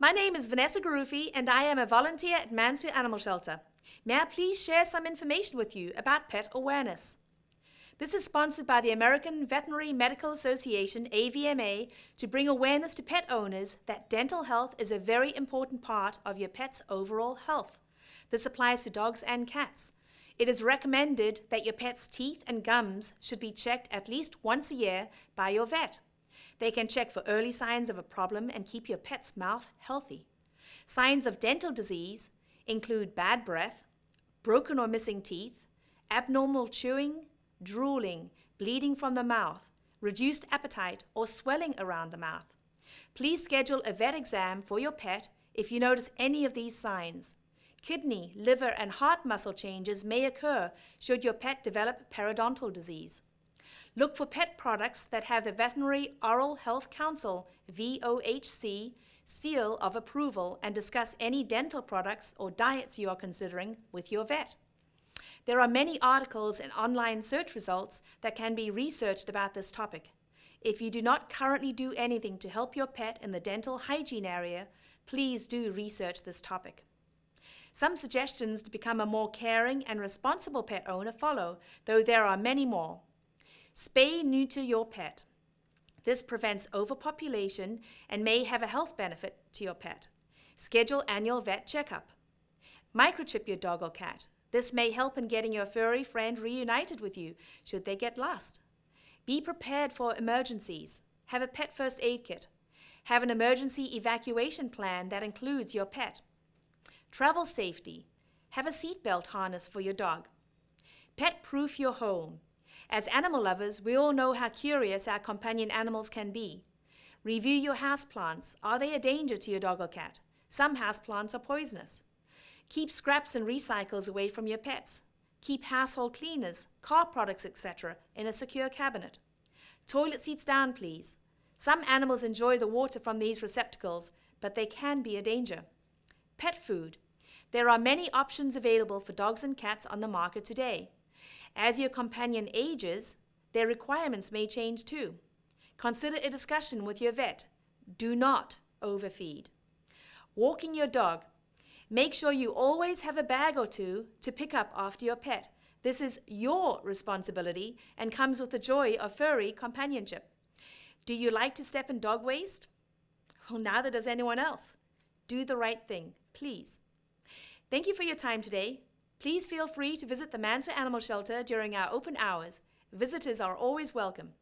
My name is Vanessa Garufi and I am a volunteer at Mansfield Animal Shelter. May I please share some information with you about pet awareness? This is sponsored by the American Veterinary Medical Association, AVMA, to bring awareness to pet owners that dental health is a very important part of your pet's overall health. This applies to dogs and cats. It is recommended that your pet's teeth and gums should be checked at least once a year by your vet. They can check for early signs of a problem and keep your pet's mouth healthy. Signs of dental disease include bad breath, broken or missing teeth, abnormal chewing, drooling, bleeding from the mouth, reduced appetite, or swelling around the mouth. Please schedule a vet exam for your pet if you notice any of these signs. Kidney, liver, and heart muscle changes may occur should your pet develop periodontal disease. Look for pet products that have the Veterinary Oral Health Council VOHC seal of approval and discuss any dental products or diets you are considering with your vet. There are many articles and online search results that can be researched about this topic. If you do not currently do anything to help your pet in the dental hygiene area, please do research this topic. Some suggestions to become a more caring and responsible pet owner follow, though there are many more. Spay neuter your pet. This prevents overpopulation and may have a health benefit to your pet. Schedule annual vet checkup. Microchip your dog or cat. This may help in getting your furry friend reunited with you should they get lost. Be prepared for emergencies. Have a pet first aid kit. Have an emergency evacuation plan that includes your pet. Travel safety. Have a seatbelt harness for your dog. Pet proof your home. As animal lovers, we all know how curious our companion animals can be. Review your houseplants. Are they a danger to your dog or cat? Some houseplants are poisonous. Keep scraps and recycles away from your pets. Keep household cleaners, car products, etc. in a secure cabinet. Toilet seats down, please. Some animals enjoy the water from these receptacles, but they can be a danger. Pet food. There are many options available for dogs and cats on the market today. As your companion ages, their requirements may change too. Consider a discussion with your vet. Do not overfeed. Walking your dog. Make sure you always have a bag or two to pick up after your pet. This is your responsibility and comes with the joy of furry companionship. Do you like to step in dog waste? Well, neither does anyone else. Do the right thing, please. Thank you for your time today. Please feel free to visit the Mansfield Animal Shelter during our open hours. Visitors are always welcome.